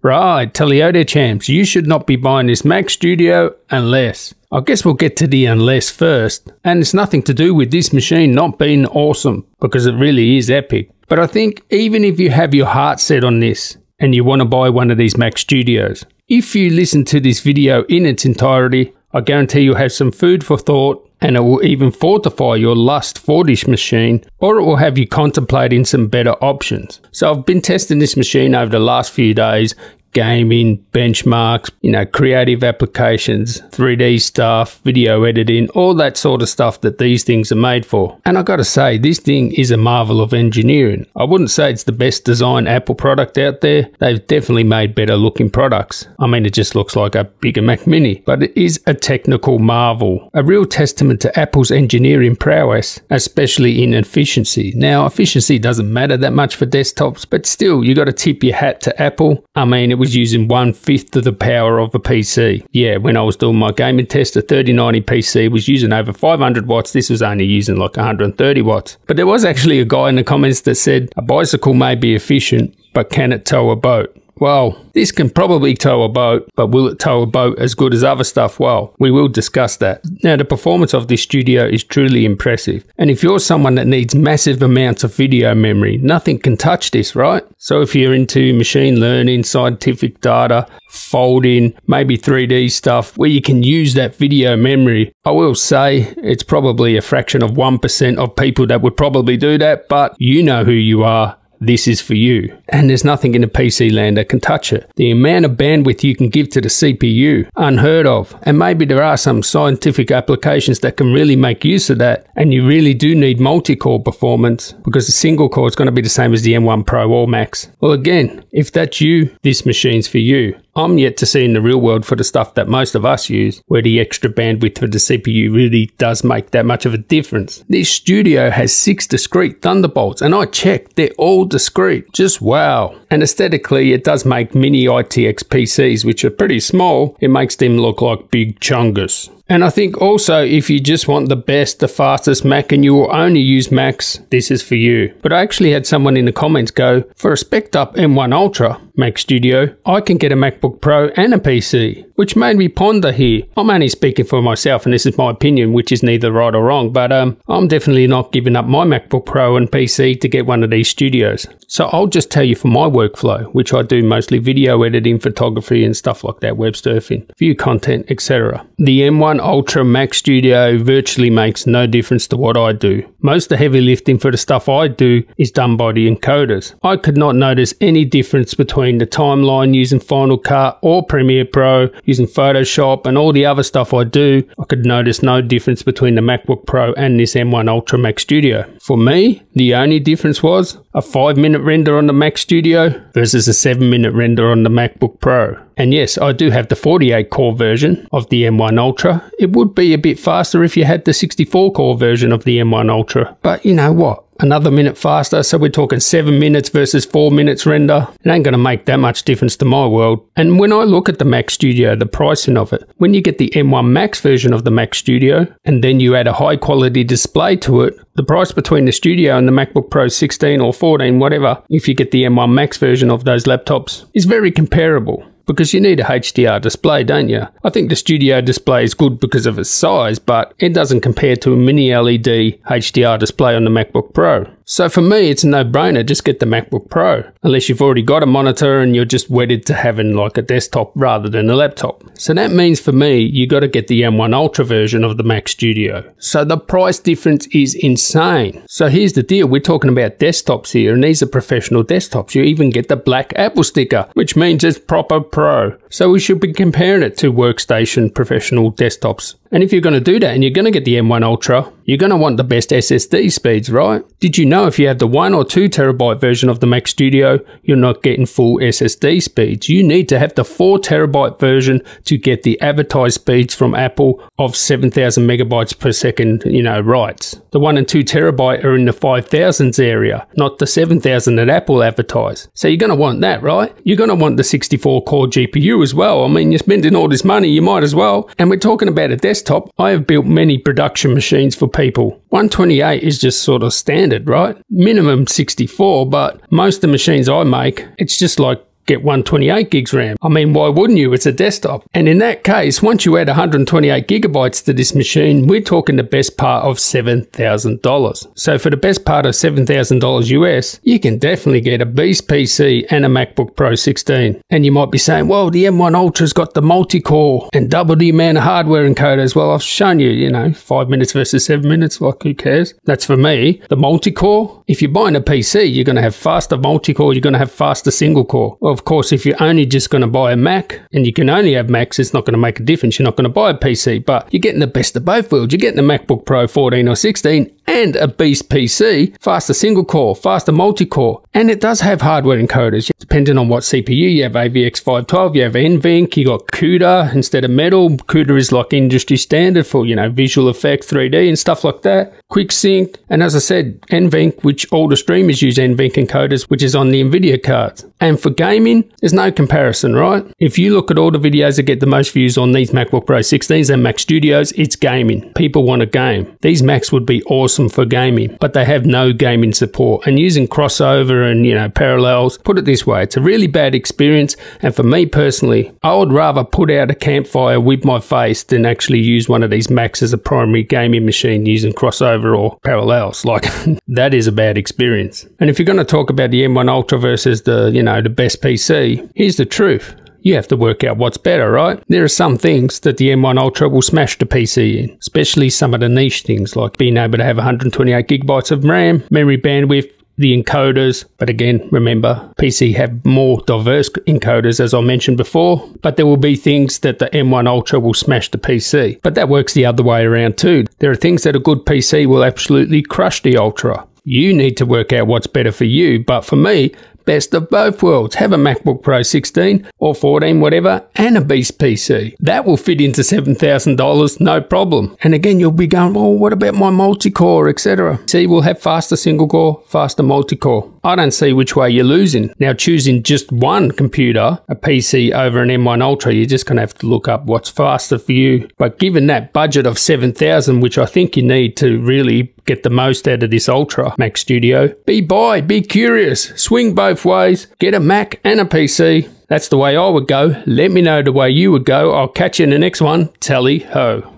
Right, Tally Ho Tech champs, you should not be buying this Mac Studio unless. I guess we'll get to the unless first, and it's nothing to do with this machine not being awesome, because it really is epic. But I think even if you have your heart set on this, and you want to buy one of these Mac Studios, if you listen to this video in its entirety, I guarantee you'll have some food for thought and it will even fortify your lust for this machine or it will have you contemplating some better options. So I've been testing this machine over the last few days gaming, benchmarks, you know, creative applications, 3D stuff, video editing, all that sort of stuff that these things are made for. And I gotta say, this thing is a marvel of engineering. I wouldn't say it's the best designed Apple product out there. They've definitely made better looking products. I mean, it just looks like a bigger Mac Mini, but it is a technical marvel, a real testament to Apple's engineering prowess, especially in efficiency. Now, efficiency doesn't matter that much for desktops, but still, you gotta tip your hat to Apple. I mean, it was using one fifth of the power of a PC. Yeah, when I was doing my gaming test, a 3090 PC was using over 500 watts. This was only using like 130 watts. But there was actually a guy in the comments that said a bicycle may be efficient, but can it tow a boat? Well, this can probably tow a boat, but will it tow a boat as good as other stuff? Well, we will discuss that. Now, the performance of this studio is truly impressive. And if you're someone that needs massive amounts of video memory, nothing can touch this, right? So if you're into machine learning, scientific data, folding, maybe 3D stuff where you can use that video memory, I will say it's probably a fraction of 1% of people that would probably do that, but you know who you are this is for you. And there's nothing in the PC land that can touch it. The amount of bandwidth you can give to the CPU, unheard of. And maybe there are some scientific applications that can really make use of that. And you really do need multi-core performance because a single core is going to be the same as the M1 Pro or Max. Well, again, if that's you, this machine's for you. I'm yet to see in the real world for the stuff that most of us use, where the extra bandwidth for the CPU really does make that much of a difference. This studio has six discrete Thunderbolts, and I checked, they're all discrete. Just wow. And aesthetically, it does make mini ITX PCs, which are pretty small, it makes them look like big chungus. And I think also if you just want the best, the fastest Mac and you will only use Macs, this is for you. But I actually had someone in the comments go, for a spec up M1 Ultra Mac Studio, I can get a MacBook Pro and a PC, which made me ponder here. I'm only speaking for myself and this is my opinion, which is neither right or wrong, but um, I'm definitely not giving up my MacBook Pro and PC to get one of these studios. So I'll just tell you for my workflow, which I do mostly video editing, photography and stuff like that, web surfing, view content, etc. The M1 Ultra Mac Studio virtually makes no difference to what I do. Most of the heavy lifting for the stuff I do is done by the encoders. I could not notice any difference between the timeline using Final Cut or Premiere Pro, using Photoshop and all the other stuff I do. I could notice no difference between the MacBook Pro and this M1 Ultra Mac Studio. For me, the only difference was a 5 minute render on the Mac Studio versus a 7 minute render on the MacBook Pro. And yes, I do have the 48 core version of the M1 Ultra. It would be a bit faster if you had the 64 core version of the M1 Ultra. But you know what? another minute faster. So we're talking seven minutes versus four minutes render. It ain't going to make that much difference to my world. And when I look at the Mac Studio, the pricing of it, when you get the M1 Max version of the Mac Studio and then you add a high quality display to it, the price between the Studio and the MacBook Pro 16 or 14, whatever, if you get the M1 Max version of those laptops, is very comparable because you need a HDR display, don't you? I think the studio display is good because of its size, but it doesn't compare to a mini LED HDR display on the MacBook Pro. So for me, it's a no-brainer. Just get the MacBook Pro, unless you've already got a monitor and you're just wedded to having like a desktop rather than a laptop. So that means for me, you got to get the M1 Ultra version of the Mac Studio. So the price difference is insane. So here's the deal. We're talking about desktops here, and these are professional desktops. You even get the black Apple sticker, which means it's proper pro. So we should be comparing it to workstation professional desktops. And if you're going to do that and you're going to get the M1 Ultra, you're going to want the best SSD speeds, right? Did you know if you have the 1 or 2 terabyte version of the Mac Studio, you're not getting full SSD speeds. You need to have the 4 terabyte version to get the advertised speeds from Apple of 7000 megabytes per second, you know, writes. The 1 and 2 terabyte are in the 5000s area, not the 7000 that Apple advertise. So you're going to want that, right? You're going to want the 64 core GPU as well. I mean, you're spending all this money, you might as well. And we're talking about a desktop desktop, I have built many production machines for people. 128 is just sort of standard, right? Minimum 64, but most of the machines I make, it's just like get 128 gigs RAM. I mean, why wouldn't you? It's a desktop. And in that case, once you add 128 gigabytes to this machine, we're talking the best part of $7,000. So for the best part of $7,000 US, you can definitely get a beast PC and a MacBook Pro 16. And you might be saying, well, the M1 Ultra's got the multi-core and double the amount of hardware encoders. Well, I've shown you, you know, five minutes versus seven minutes. Like, who cares? That's for me. The multi-core, if you're buying a PC, you're going to have faster multi-core, you're going to have faster single core. Well, of course, if you're only just going to buy a Mac and you can only have Macs, it's not going to make a difference. You're not going to buy a PC, but you're getting the best of both worlds. You're getting the MacBook Pro 14 or 16 and a beast PC, faster single core, faster multi-core, and it does have hardware encoders. Depending on what CPU you have, AVX512, you have NVENC, you got CUDA instead of Metal. CUDA is like industry standard for, you know, visual effects, 3D and stuff like that. QuickSync, and as I said, NVENC, which all the streamers use NVENC encoders, which is on the NVIDIA cards. And for gaming, there's no comparison, right? If you look at all the videos that get the most views on these MacBook Pro 16s and Mac Studios, it's gaming. People want a game. These Macs would be awesome for gaming, but they have no gaming support. And using crossover and, you know, parallels, put it this way, it's a really bad experience. And for me personally, I would rather put out a campfire with my face than actually use one of these Macs as a primary gaming machine using crossover or parallels. Like, that is a bad experience. And if you're going to talk about the M1 Ultra versus the, you know, know, the best PC. Here's the truth. You have to work out what's better, right? There are some things that the M1 Ultra will smash the PC in, especially some of the niche things like being able to have 128 gigabytes of RAM, memory bandwidth, the encoders. But again, remember, PC have more diverse encoders, as I mentioned before. But there will be things that the M1 Ultra will smash the PC. But that works the other way around too. There are things that a good PC will absolutely crush the Ultra. You need to work out what's better for you. But for me, best of both worlds. Have a MacBook Pro 16 or 14, whatever, and a Beast PC. That will fit into $7,000, no problem. And again, you'll be going, well, what about my multi-core, etc. See, we'll have faster single core, faster multi-core. I don't see which way you're losing. Now, choosing just one computer, a PC over an M1 Ultra, you're just going to have to look up what's faster for you. But given that budget of 7000 which I think you need to really get the most out of this Ultra Mac Studio, be buy, be curious, swing both ways, get a Mac and a PC. That's the way I would go. Let me know the way you would go. I'll catch you in the next one. Tally ho.